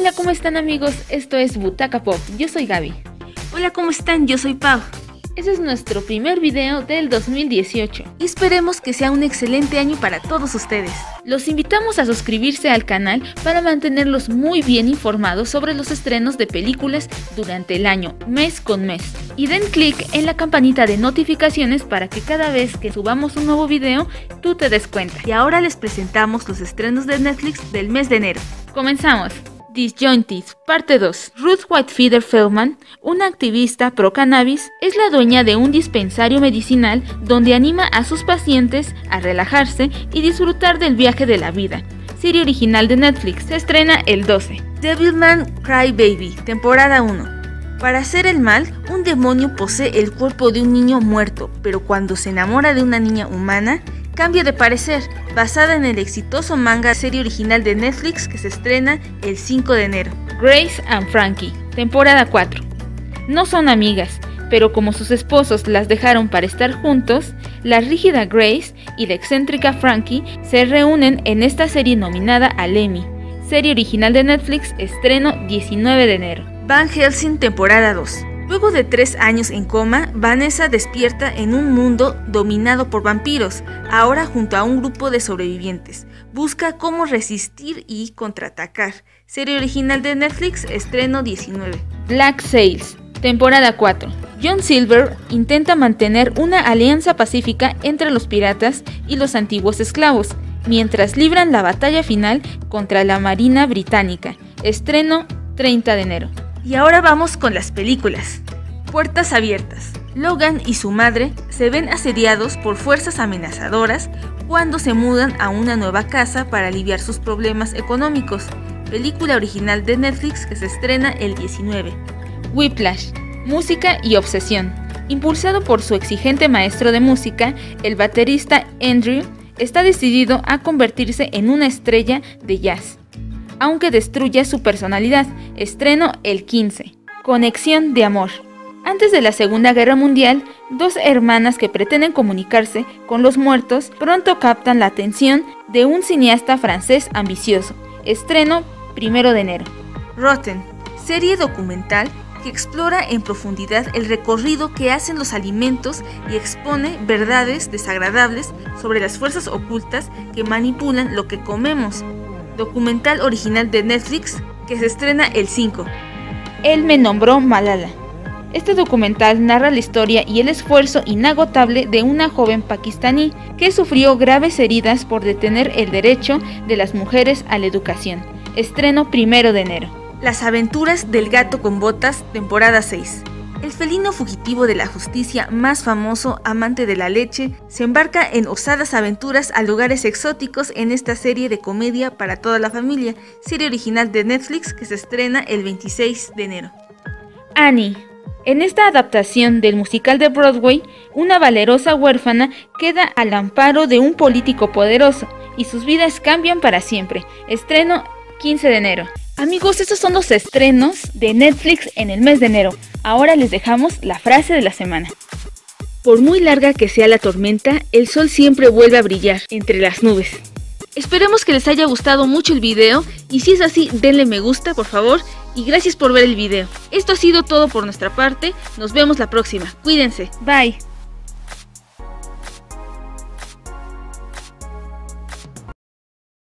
Hola, ¿cómo están amigos? Esto es Butaca Pop. Yo soy Gaby. Hola, ¿cómo están? Yo soy Pau. Este es nuestro primer video del 2018. Y esperemos que sea un excelente año para todos ustedes. Los invitamos a suscribirse al canal para mantenerlos muy bien informados sobre los estrenos de películas durante el año, mes con mes. Y den clic en la campanita de notificaciones para que cada vez que subamos un nuevo video, tú te des cuenta. Y ahora les presentamos los estrenos de Netflix del mes de enero. Comenzamos. Disjointed, parte 2. Ruth Whitefield Feldman, una activista pro cannabis, es la dueña de un dispensario medicinal donde anima a sus pacientes a relajarse y disfrutar del viaje de la vida. Serie original de Netflix, se estrena el 12. Devilman Cry Baby, temporada 1. Para hacer el mal, un demonio posee el cuerpo de un niño muerto, pero cuando se enamora de una niña humana, cambia de parecer, basada en el exitoso manga serie original de Netflix que se estrena el 5 de enero. Grace and Frankie, temporada 4. No son amigas, pero como sus esposos las dejaron para estar juntos, la rígida Grace y la excéntrica Frankie se reúnen en esta serie nominada al Emmy. Serie original de Netflix, estreno 19 de enero. Van Helsing, temporada 2. Luego de tres años en coma, Vanessa despierta en un mundo dominado por vampiros, ahora junto a un grupo de sobrevivientes. Busca cómo resistir y contraatacar. Serie original de Netflix, estreno 19. Black Sails, temporada 4. John Silver intenta mantener una alianza pacífica entre los piratas y los antiguos esclavos, mientras libran la batalla final contra la Marina Británica. Estreno 30 de enero. Y ahora vamos con las películas. Puertas abiertas. Logan y su madre se ven asediados por fuerzas amenazadoras cuando se mudan a una nueva casa para aliviar sus problemas económicos. Película original de Netflix que se estrena el 19. Whiplash. Música y obsesión. Impulsado por su exigente maestro de música, el baterista Andrew está decidido a convertirse en una estrella de jazz aunque destruya su personalidad. Estreno el 15. Conexión de amor. Antes de la Segunda Guerra Mundial, dos hermanas que pretenden comunicarse con los muertos pronto captan la atención de un cineasta francés ambicioso. Estreno 1 de enero. Rotten, serie documental que explora en profundidad el recorrido que hacen los alimentos y expone verdades desagradables sobre las fuerzas ocultas que manipulan lo que comemos documental original de Netflix que se estrena el 5. Él me nombró Malala. Este documental narra la historia y el esfuerzo inagotable de una joven pakistaní que sufrió graves heridas por detener el derecho de las mujeres a la educación. Estreno primero de enero. Las aventuras del gato con botas, temporada 6. El felino fugitivo de la justicia más famoso, amante de la leche, se embarca en osadas aventuras a lugares exóticos en esta serie de comedia para toda la familia, serie original de Netflix que se estrena el 26 de enero. Annie. En esta adaptación del musical de Broadway, una valerosa huérfana queda al amparo de un político poderoso y sus vidas cambian para siempre. Estreno 15 de enero. Amigos, estos son los estrenos de Netflix en el mes de enero. Ahora les dejamos la frase de la semana. Por muy larga que sea la tormenta, el sol siempre vuelve a brillar entre las nubes. Esperemos que les haya gustado mucho el video y si es así, denle me gusta por favor y gracias por ver el video. Esto ha sido todo por nuestra parte, nos vemos la próxima, cuídense, bye.